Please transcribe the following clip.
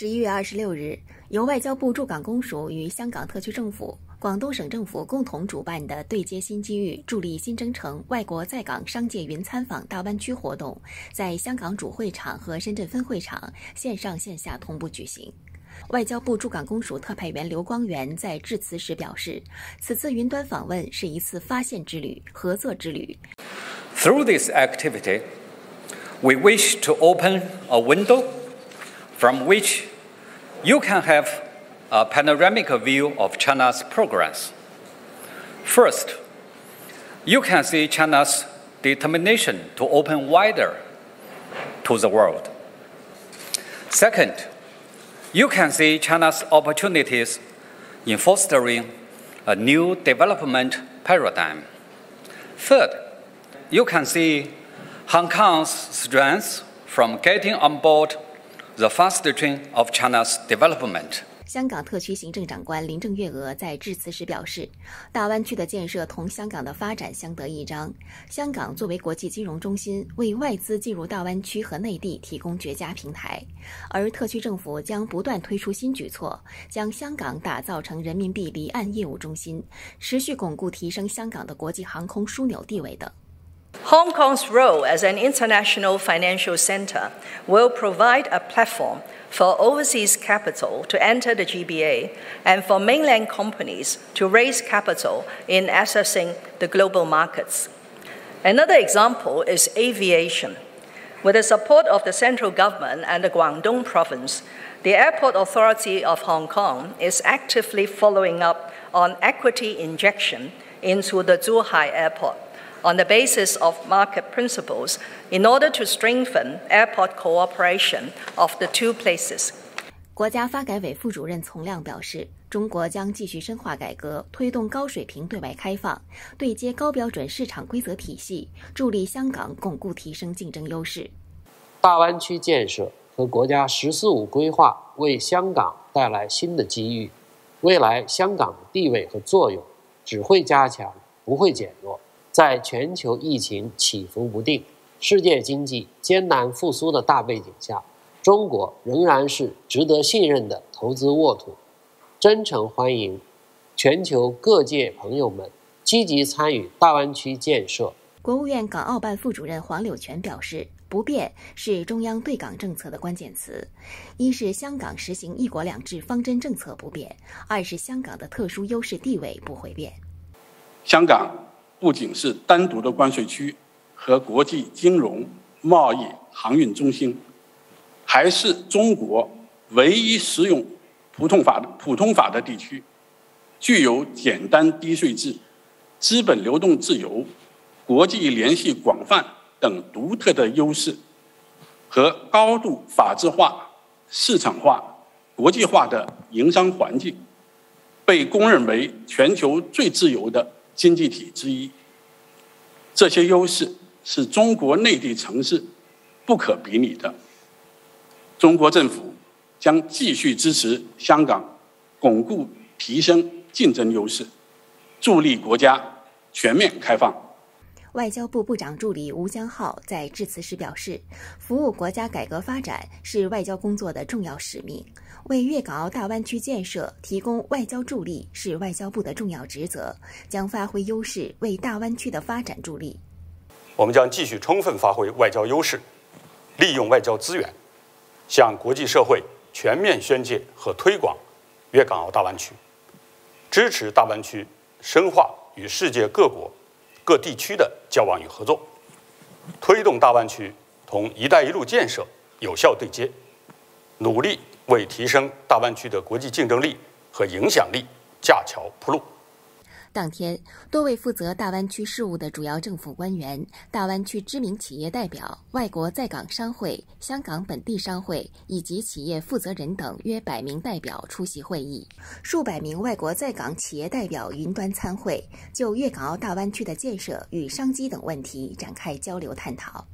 十一月二十六日，由外交部驻港公署与香港特区政府、广东省政府共同主办的“对接新机遇，助力新征程”外国在港商界云参访大湾区活动，在香港主会场和深圳分会场线上线下同步举行。外交部驻港公署特派员刘光源在致辞时表示，此次云端访问是一次发现之旅、合作之旅。Through this activity, we wish to open a window from which you can have a panoramic view of China's progress. First, you can see China's determination to open wider to the world. Second, you can see China's opportunities in fostering a new development paradigm. Third, you can see Hong Kong's strengths from getting on board the fast train of China's development. 香港特区行政长官林郑月娥在致辞时表示，大湾区的建设同香港的发展相得益彰。香港作为国际金融中心，为外资进入大湾区和内地提供绝佳平台。而特区政府将不断推出新举措，将香港打造成人民币离岸业务中心，持续巩固提升香港的国际航空枢纽地位等。Hong Kong's role as an international financial center will provide a platform for overseas capital to enter the GBA and for mainland companies to raise capital in accessing the global markets. Another example is aviation. With the support of the central government and the Guangdong province, the Airport Authority of Hong Kong is actively following up on equity injection into the Zhuhai Airport on the basis of market principles in order to strengthen airport cooperation of the two places. 国家发改委副主任丛亮表示，中国将继续深化改革，推动高水平对外开放，对接高标准市场规则体系，助力香港巩固提升竞争优势。大湾区建设和国家“十四五”规划为香港带来新的机遇，未来香港的地位和作用只会加强，不会减弱。在全球疫情起伏不定、世界经济艰难复苏的大背景下，中国仍然是值得信任的投资沃土。真诚欢迎全球各界朋友们积极参与大湾区建设。国务院港澳办副主任黄柳权表示：“不变是中央对港政策的关键词。一是香港实行‘一国两制’方针政策不变；二是香港的特殊优势地位不会变。香港。”不仅是单独的关税区和国际金融、贸易、航运中心，还是中国唯一适用普通法的普通法的地区，具有简单低税制、资本流动自由、国际联系广泛等独特的优势，和高度法治化、市场化、国际化的营商环境，被公认为全球最自由的。经济体之一，这些优势是中国内地城市不可比拟的。中国政府将继续支持香港巩固提升竞争优势，助力国家全面开放。外交部部长助理吴江浩在致辞时表示：“服务国家改革发展是外交工作的重要使命，为粤港澳大湾区建设提供外交助力是外交部的重要职责，将发挥优势为大湾区的发展助力。我们将继续充分发挥外交优势，利用外交资源，向国际社会全面宣介和推广粤港澳大湾区，支持大湾区深化与世界各国。”各地区的交往与合作，推动大湾区同“一带一路”建设有效对接，努力为提升大湾区的国际竞争力和影响力架桥铺路。当天，多位负责大湾区事务的主要政府官员、大湾区知名企业代表、外国在港商会、香港本地商会以及企业负责人等约百名代表出席会议，数百名外国在港企业代表云端参会，就粤港澳大湾区的建设与商机等问题展开交流探讨。